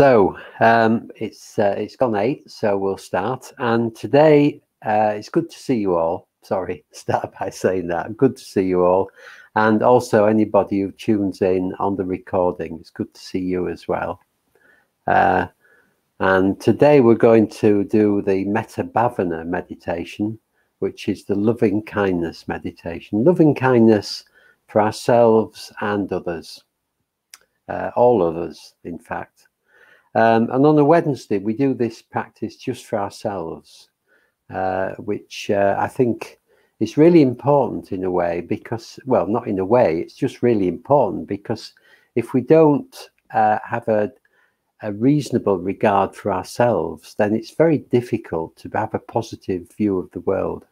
So um, it's uh, it's gone eight, so we'll start. And today uh, it's good to see you all. Sorry, start by saying that. Good to see you all, and also anybody who tunes in on the recording. It's good to see you as well. Uh, and today we're going to do the Metta Bhavana meditation, which is the loving kindness meditation. Loving kindness for ourselves and others, uh, all others, in fact. Um, and on a Wednesday, we do this practice just for ourselves, uh, which uh, I think is really important in a way because, well, not in a way, it's just really important because if we don't uh, have a a reasonable regard for ourselves, then it's very difficult to have a positive view of the world.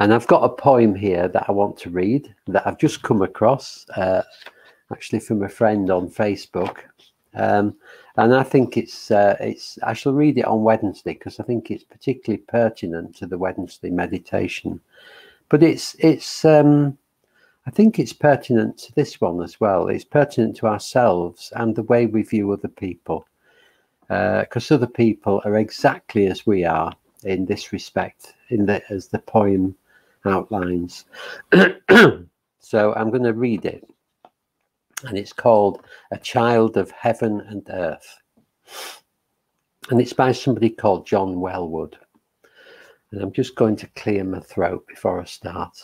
And I've got a poem here that I want to read that I've just come across, uh, actually from a friend on Facebook. Um, and I think it's uh, it's I shall read it on Wednesday because I think it's particularly pertinent to the Wednesday meditation. But it's it's um, I think it's pertinent to this one as well. It's pertinent to ourselves and the way we view other people. Because uh, other people are exactly as we are in this respect, in the, as the poem outlines. so I'm going to read it. And it's called A Child of Heaven and Earth. And it's by somebody called John Welwood. And I'm just going to clear my throat before I start.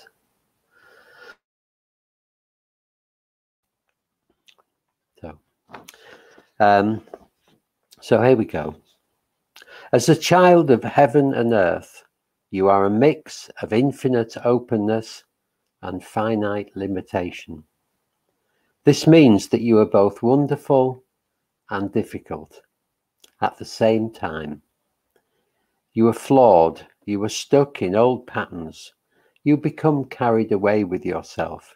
Um, so here we go. As a child of heaven and earth, you are a mix of infinite openness and finite limitation. This means that you are both wonderful and difficult at the same time. You are flawed, you are stuck in old patterns, you become carried away with yourself.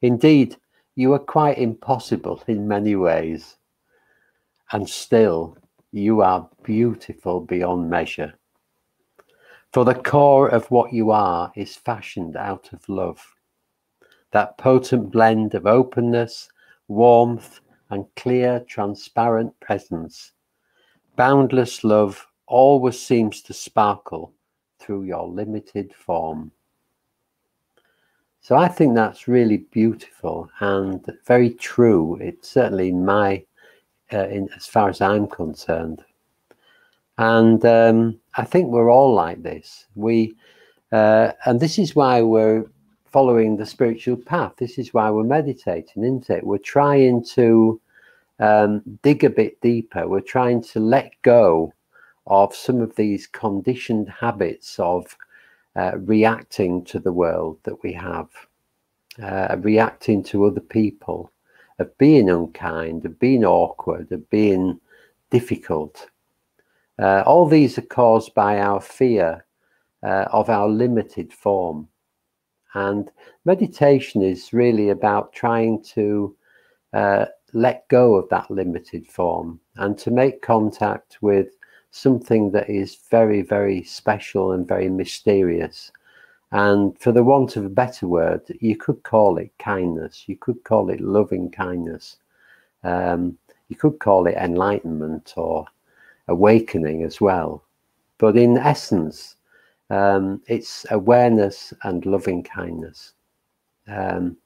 Indeed, you are quite impossible in many ways and still you are beautiful beyond measure. For the core of what you are is fashioned out of love, that potent blend of openness, warmth, and clear, transparent presence. Boundless love always seems to sparkle through your limited form. So I think that's really beautiful and very true. It's certainly my uh, in, as far as I'm concerned. And um, I think we're all like this. We, uh, and this is why we're following the spiritual path. This is why we're meditating, isn't it? We're trying to um, dig a bit deeper. We're trying to let go of some of these conditioned habits of uh, reacting to the world that we have, uh, reacting to other people, of being unkind, of being awkward, of being difficult. Uh, all these are caused by our fear uh, of our limited form. And meditation is really about trying to uh, let go of that limited form and to make contact with something that is very, very special and very mysterious and for the want of a better word, you could call it kindness. You could call it loving kindness. Um, you could call it enlightenment or awakening as well. But in essence, um, it's awareness and loving kindness. Um,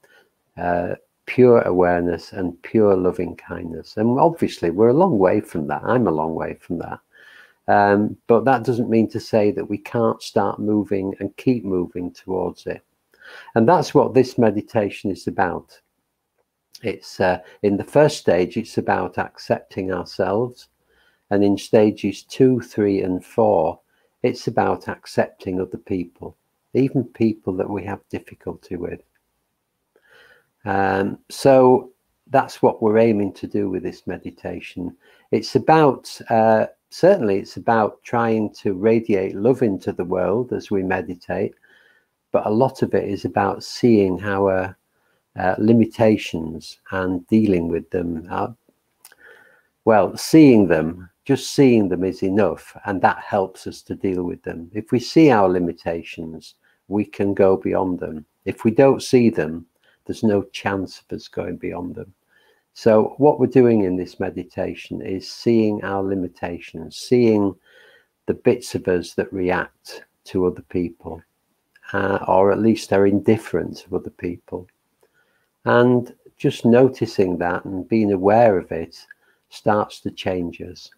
uh, pure awareness and pure loving kindness. And obviously, we're a long way from that. I'm a long way from that. Um, but that doesn't mean to say that we can't start moving and keep moving towards it. And that's what this meditation is about. It's uh, in the first stage, it's about accepting ourselves. And in stages two, three, and four, it's about accepting other people, even people that we have difficulty with. Um, so that's what we're aiming to do with this meditation. It's about uh, certainly it's about trying to radiate love into the world as we meditate, but a lot of it is about seeing our uh, limitations and dealing with them. Uh, well, seeing them, just seeing them is enough, and that helps us to deal with them. If we see our limitations, we can go beyond them. If we don't see them, there's no chance of us going beyond them. So, what we're doing in this meditation is seeing our limitations, seeing the bits of us that react to other people, uh, or at least are indifferent to other people. And just noticing that and being aware of it starts to change us.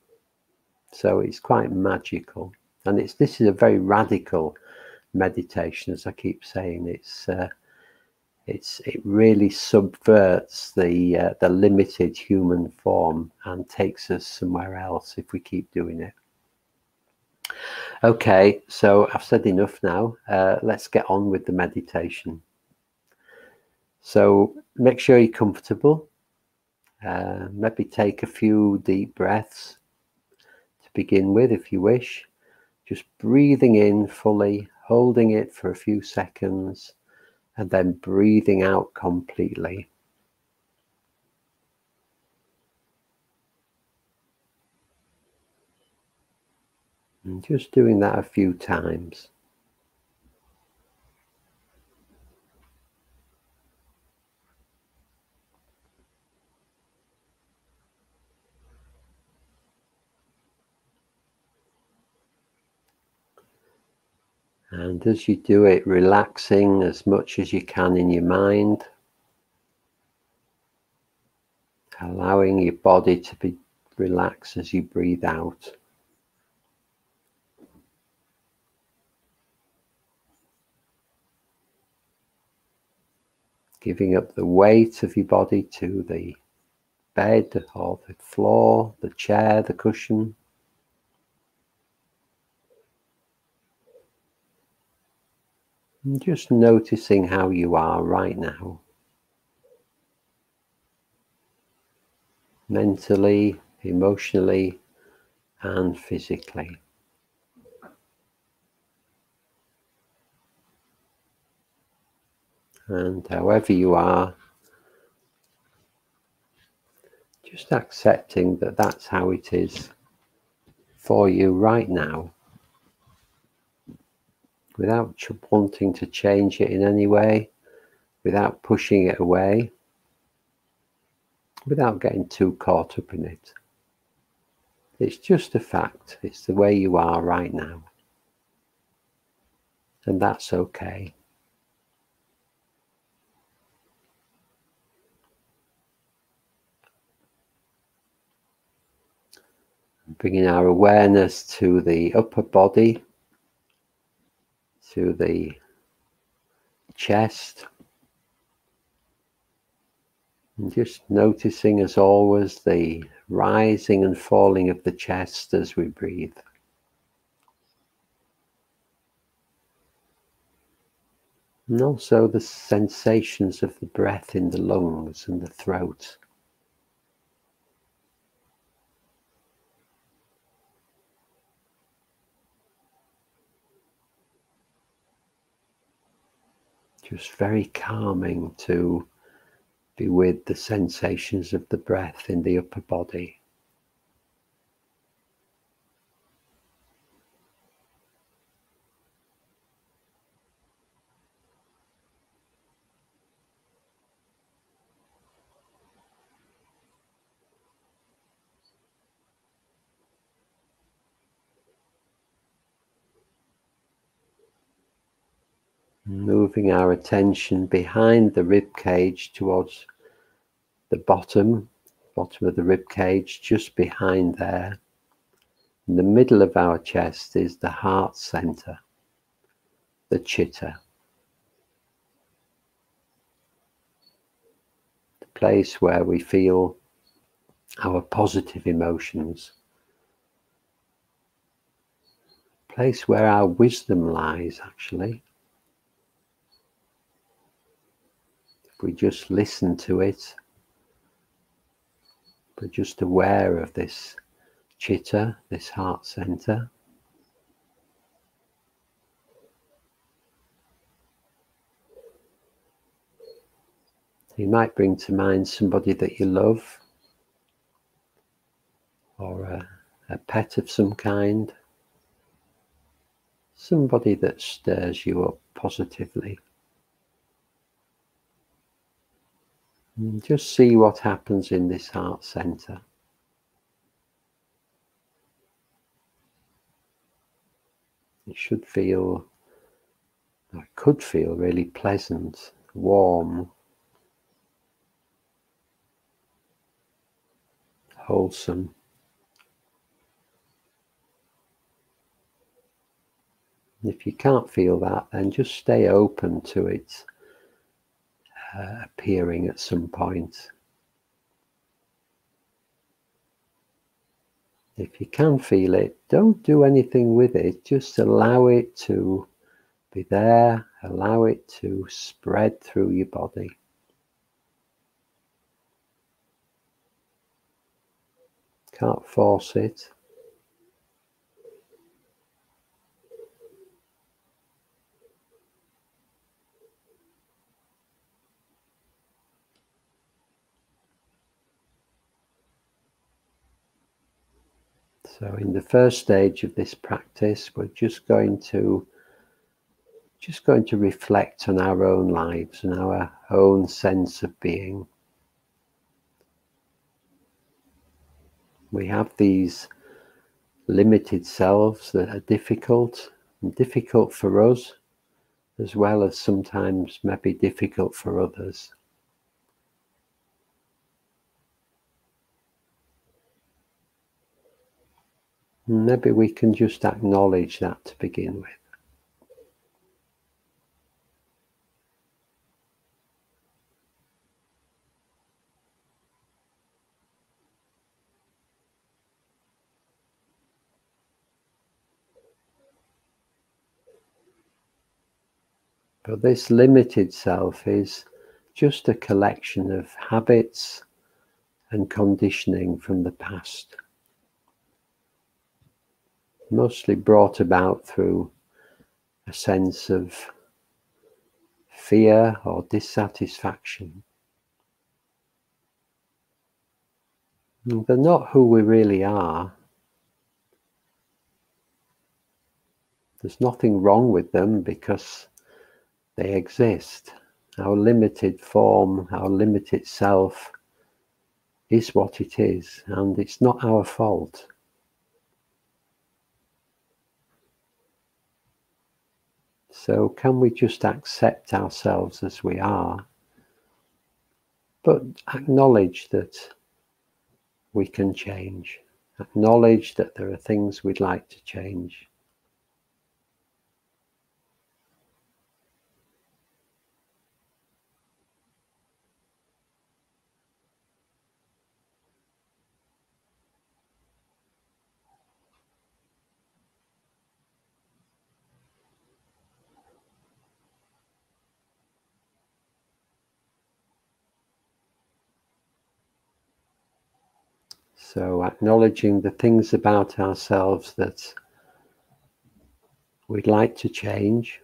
So it's quite magical. And it's this is a very radical meditation, as I keep saying. It's uh, it's it really subverts the uh, the limited human form and takes us somewhere else if we keep doing it. Okay, so I've said enough now. Uh, let's get on with the meditation. So make sure you're comfortable. Uh, maybe take a few deep breaths begin with if you wish. Just breathing in fully, holding it for a few seconds, and then breathing out completely. And just doing that a few times. And as you do it, relaxing as much as you can in your mind, allowing your body to be relaxed as you breathe out. Giving up the weight of your body to the bed or the floor, the chair, the cushion. Just noticing how you are right now. Mentally, emotionally, and physically. And however you are, just accepting that that's how it is for you right now without wanting to change it in any way, without pushing it away, without getting too caught up in it. It's just a fact. It's the way you are right now. And that's okay. Bringing our awareness to the upper body to the chest. And just noticing as always the rising and falling of the chest as we breathe. And also the sensations of the breath in the lungs and the throat. Just very calming to be with the sensations of the breath in the upper body. Moving our attention behind the rib cage towards the bottom, bottom of the rib cage, just behind there. In the middle of our chest is the heart center, the chitta. The place where we feel our positive emotions. Place where our wisdom lies, actually. We just listen to it, we're just aware of this chitta, this heart center. You might bring to mind somebody that you love or a, a pet of some kind, somebody that stirs you up positively. And just see what happens in this heart center. It should feel, it could feel really pleasant, warm, wholesome. If you can't feel that, then just stay open to it uh, appearing at some point. If you can feel it, don't do anything with it, just allow it to be there, allow it to spread through your body. Can't force it. So in the first stage of this practice, we're just going to just going to reflect on our own lives and our own sense of being. We have these limited selves that are difficult and difficult for us as well as sometimes maybe difficult for others. Maybe we can just acknowledge that to begin with. But this limited self is just a collection of habits and conditioning from the past mostly brought about through a sense of fear or dissatisfaction. They're not who we really are. There's nothing wrong with them because they exist. Our limited form, our limited self is what it is, and it's not our fault. So, can we just accept ourselves as we are, but acknowledge that we can change, acknowledge that there are things we'd like to change. So, acknowledging the things about ourselves that we'd like to change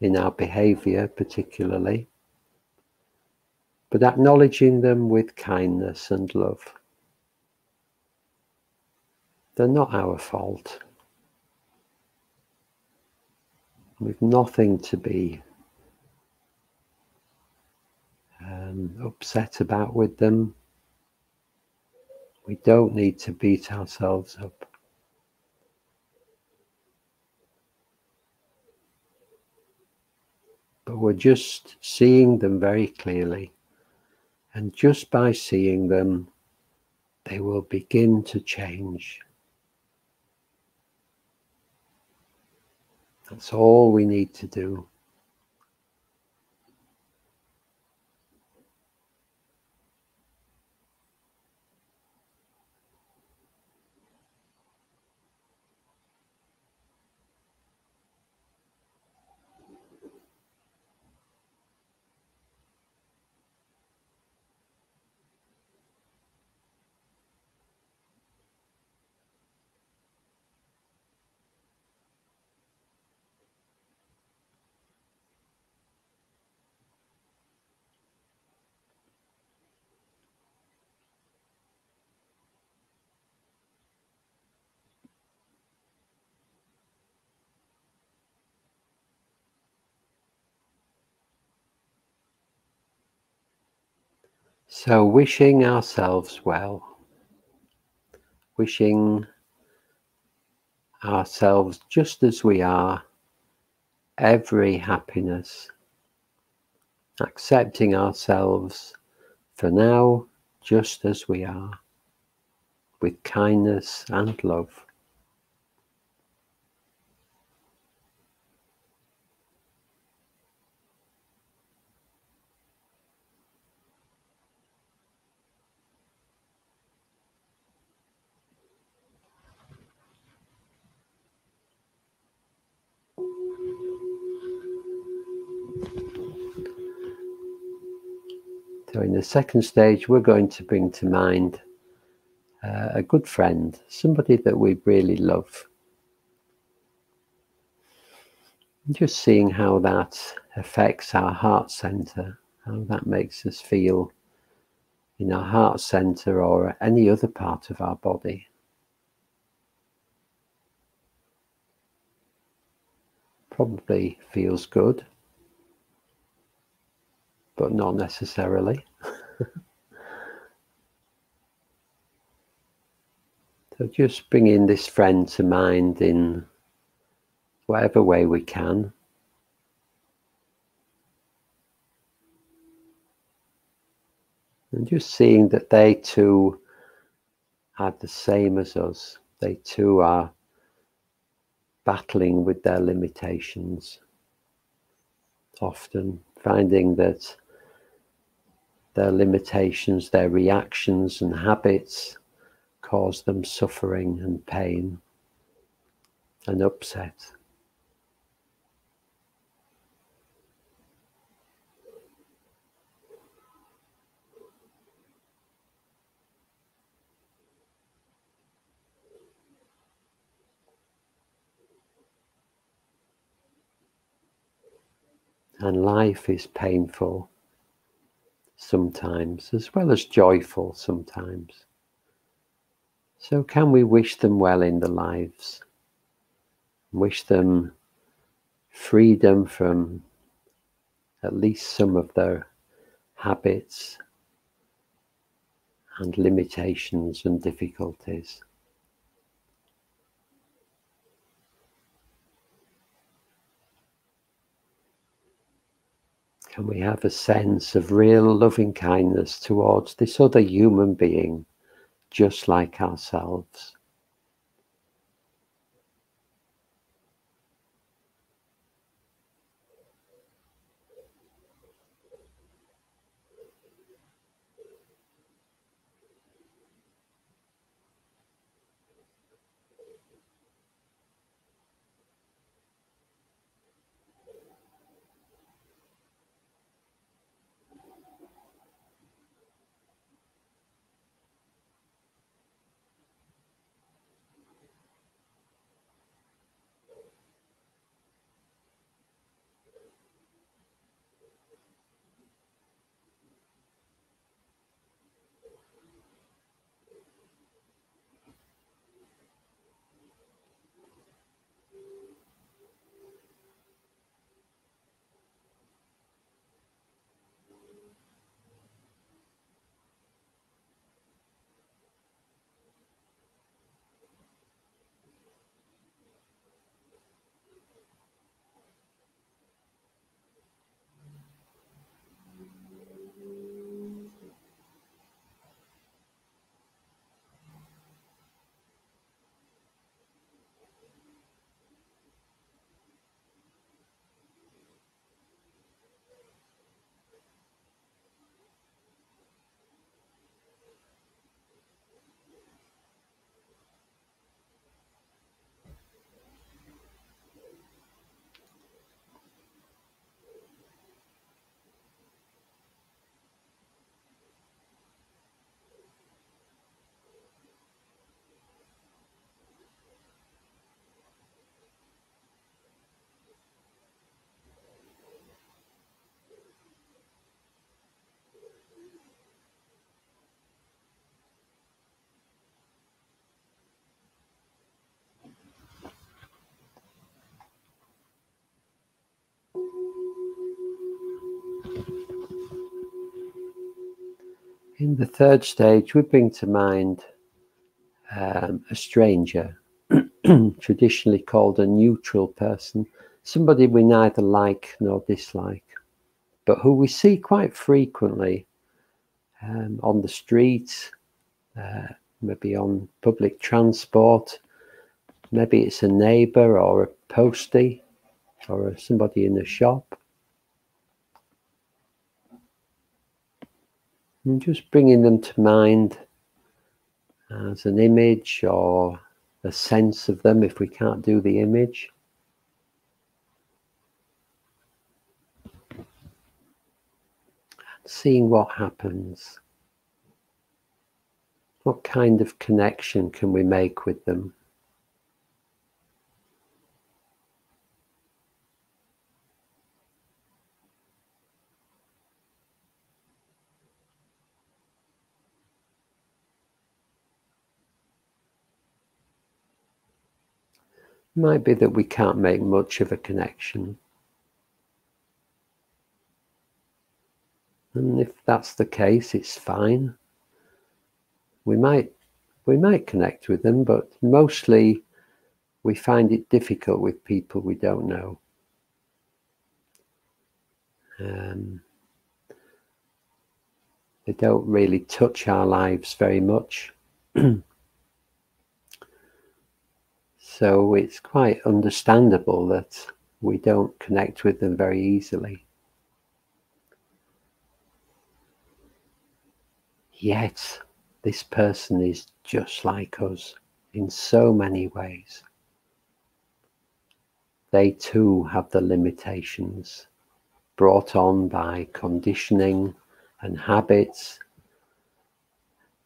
in our behavior, particularly, but acknowledging them with kindness and love. They're not our fault. We've nothing to be um, upset about with them. We don't need to beat ourselves up. But we're just seeing them very clearly. And just by seeing them, they will begin to change. That's all we need to do. So, wishing ourselves well, wishing ourselves just as we are, every happiness, accepting ourselves for now just as we are, with kindness and love. So, in the second stage, we're going to bring to mind uh, a good friend, somebody that we really love. Just seeing how that affects our heart center, how that makes us feel in our heart center or any other part of our body. Probably feels good but not necessarily. so just bringing this friend to mind in whatever way we can. And just seeing that they too are the same as us. They too are battling with their limitations, often finding that their limitations, their reactions and habits cause them suffering and pain and upset. And life is painful sometimes, as well as joyful sometimes. So, can we wish them well in their lives? Wish them freedom from at least some of their habits and limitations and difficulties. Can we have a sense of real loving kindness towards this other human being, just like ourselves? In the third stage, we bring to mind um, a stranger, traditionally called a neutral person, somebody we neither like nor dislike, but who we see quite frequently um, on the streets, uh, maybe on public transport, maybe it's a neighbour or a postie or somebody in the shop. And just bringing them to mind as an image or a sense of them if we can't do the image. Seeing what happens. What kind of connection can we make with them? Might be that we can't make much of a connection. And if that's the case, it's fine. We might we might connect with them, but mostly we find it difficult with people we don't know. Um, they don't really touch our lives very much. So it's quite understandable that we don't connect with them very easily. Yet, this person is just like us in so many ways. They too have the limitations brought on by conditioning and habits,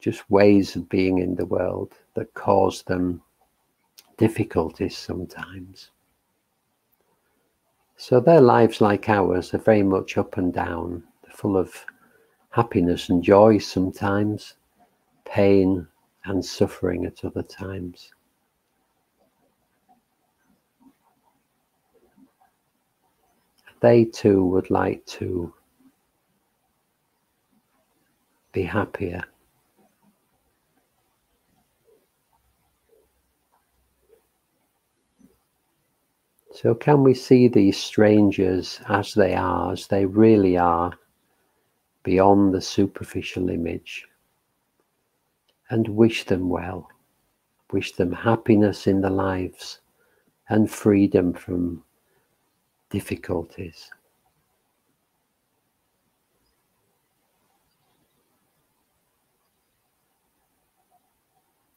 just ways of being in the world that cause them difficulties sometimes. So their lives, like ours, are very much up and down, full of happiness and joy sometimes, pain and suffering at other times. They too would like to be happier So, can we see these strangers as they are, as they really are, beyond the superficial image, and wish them well, wish them happiness in their lives and freedom from difficulties?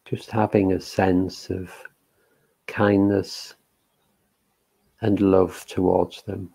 Just having a sense of kindness and love towards them.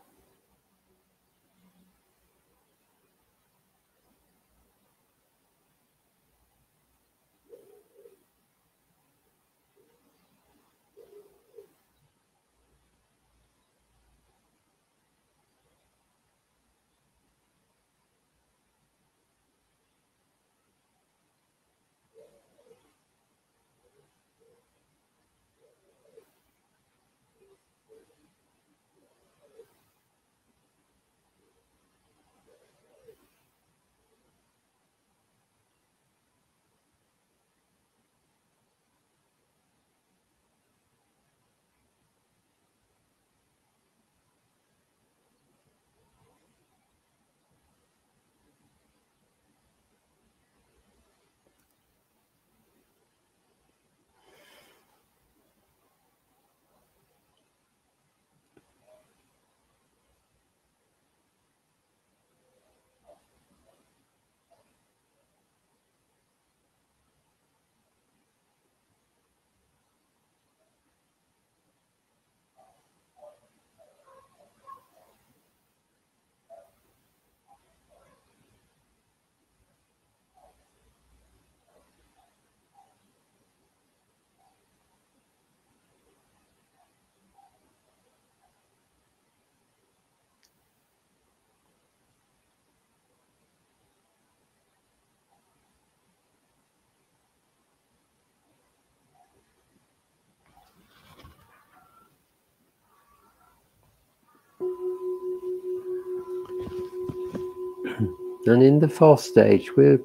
And in the fourth stage, we're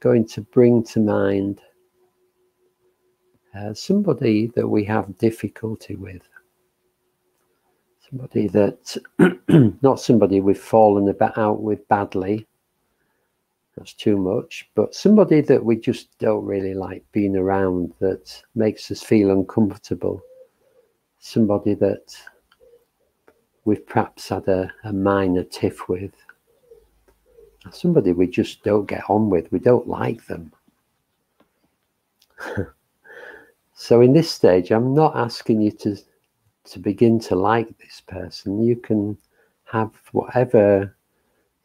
going to bring to mind uh, somebody that we have difficulty with. Somebody that, not somebody we've fallen about out with badly, that's too much, but somebody that we just don't really like being around that makes us feel uncomfortable. Somebody that we've perhaps had a, a minor tiff with. Somebody we just don't get on with, we don't like them. so in this stage, I'm not asking you to to begin to like this person. You can have whatever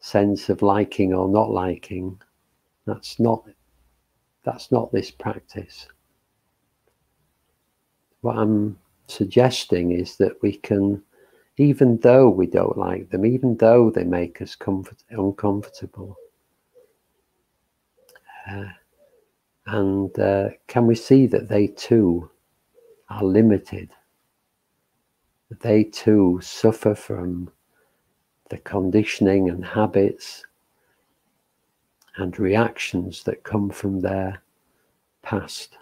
sense of liking or not liking. That's not that's not this practice. What I'm suggesting is that we can, even though we don't like them, even though they make us comfort, uncomfortable, uh, and uh, can we see that they too are limited? They too suffer from the conditioning and habits and reactions that come from their past.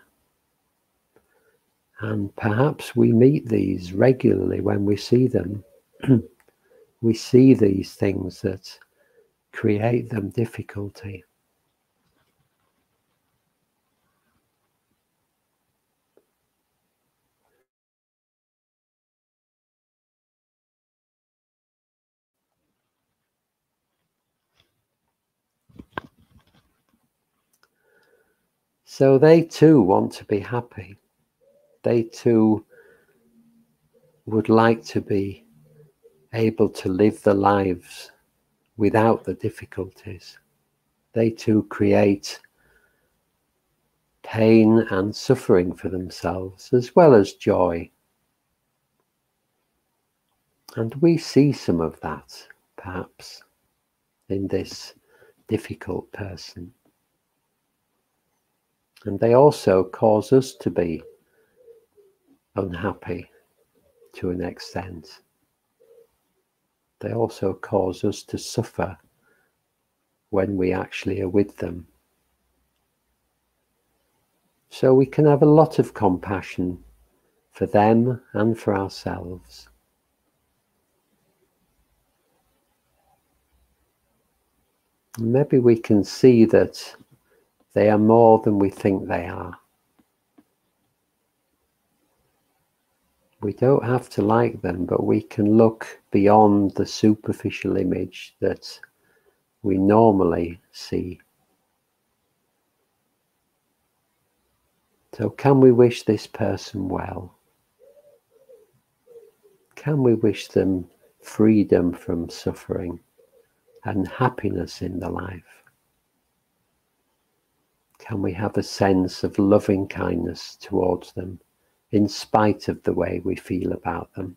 And perhaps we meet these regularly when we see them. we see these things that create them difficulty. So they too want to be happy. They too would like to be able to live their lives without the difficulties. They too create pain and suffering for themselves as well as joy. And we see some of that, perhaps, in this difficult person. And they also cause us to be unhappy to an extent. They also cause us to suffer when we actually are with them. So we can have a lot of compassion for them and for ourselves. Maybe we can see that they are more than we think they are. We don't have to like them, but we can look beyond the superficial image that we normally see. So, can we wish this person well? Can we wish them freedom from suffering and happiness in the life? can we have a sense of loving kindness towards them in spite of the way we feel about them?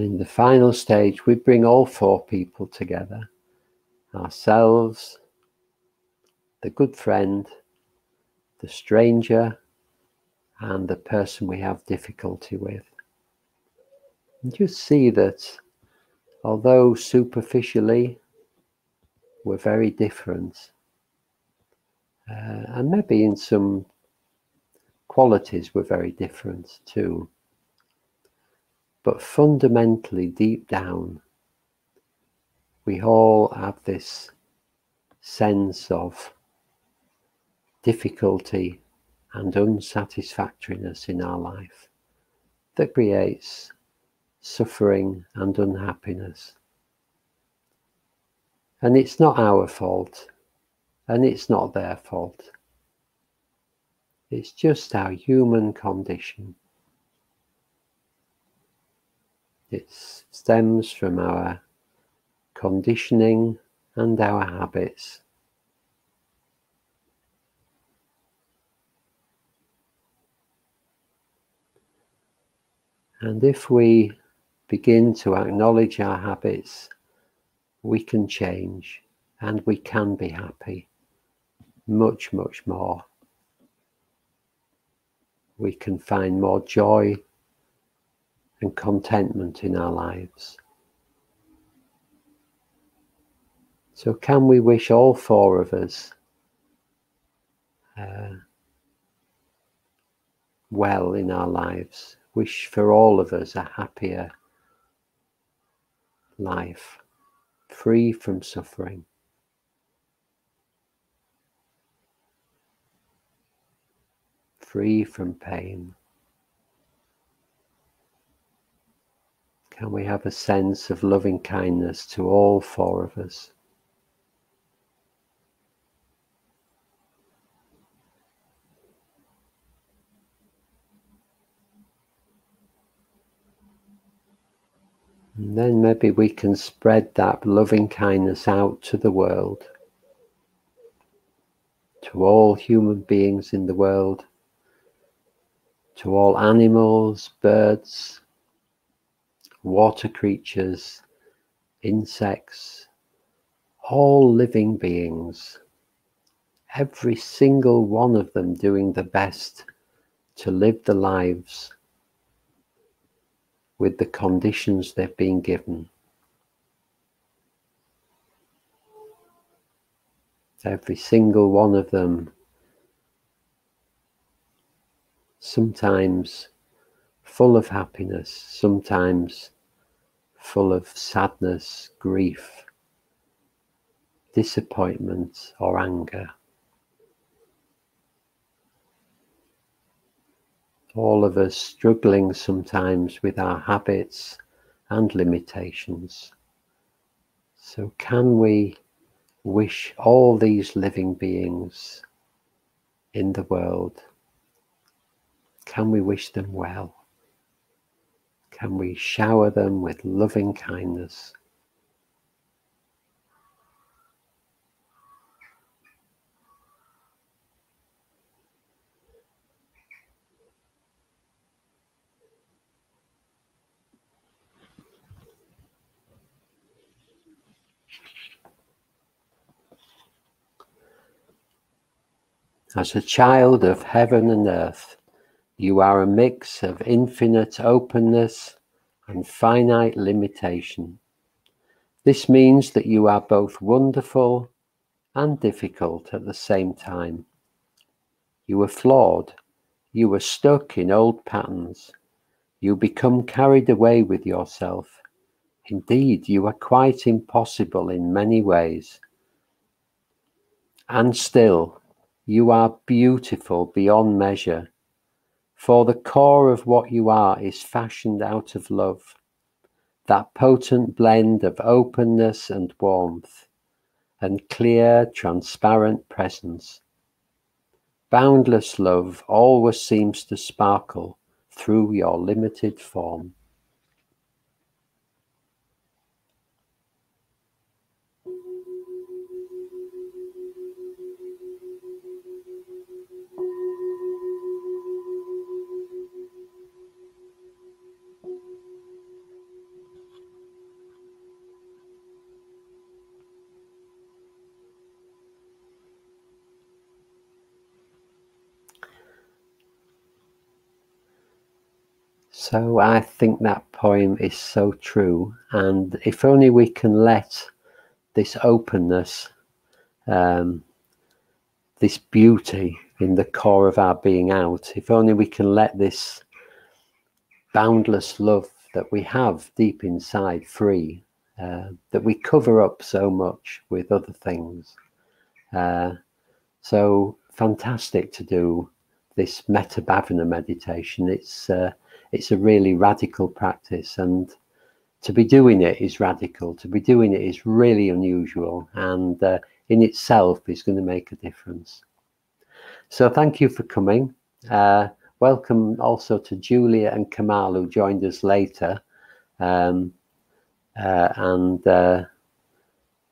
And in the final stage, we bring all four people together ourselves, the good friend, the stranger, and the person we have difficulty with. And you see that although superficially we're very different, uh, and maybe in some qualities we're very different too, but fundamentally, deep down, we all have this sense of difficulty and unsatisfactoriness in our life that creates suffering and unhappiness. And it's not our fault, and it's not their fault. It's just our human condition. It stems from our conditioning and our habits. And if we begin to acknowledge our habits, we can change and we can be happy much, much more. We can find more joy and contentment in our lives. So, can we wish all four of us uh, well in our lives? wish for all of us a happier life, free from suffering. Free from pain. Can we have a sense of loving kindness to all four of us? And then maybe we can spread that loving kindness out to the world, to all human beings in the world, to all animals, birds, water creatures, insects, all living beings, every single one of them doing the best to live the lives with the conditions they've been given. Every single one of them, sometimes full of happiness, sometimes full of sadness, grief, disappointment, or anger. all of us struggling sometimes with our habits and limitations. So, can we wish all these living beings in the world? Can we wish them well? Can we shower them with loving kindness? As a child of heaven and earth, you are a mix of infinite openness and finite limitation. This means that you are both wonderful and difficult at the same time. You are flawed. You are stuck in old patterns. You become carried away with yourself. Indeed, you are quite impossible in many ways. And still, you are beautiful beyond measure, for the core of what you are is fashioned out of love, that potent blend of openness and warmth, and clear, transparent presence. Boundless love always seems to sparkle through your limited form. So I think that poem is so true. And if only we can let this openness, um, this beauty in the core of our being out, if only we can let this boundless love that we have deep inside free, uh, that we cover up so much with other things. Uh, so fantastic to do this metta bhavana meditation. It's uh, it's a really radical practice, and to be doing it is radical. To be doing it is really unusual, and uh, in itself is going to make a difference. So thank you for coming. Uh, welcome also to Julia and Kamal who joined us later, um, uh, and uh,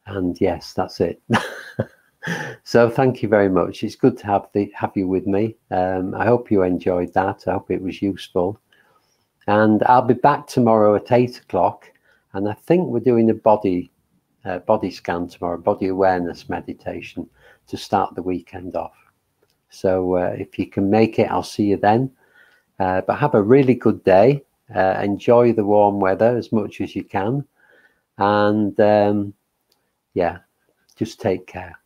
and yes, that's it. so thank you very much. It's good to have the have you with me. Um, I hope you enjoyed that. I hope it was useful. And I'll be back tomorrow at eight o'clock. And I think we're doing a body uh, body scan tomorrow, body awareness meditation to start the weekend off. So uh, if you can make it, I'll see you then. Uh, but have a really good day. Uh, enjoy the warm weather as much as you can. And um, yeah, just take care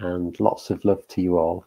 and lots of love to you all.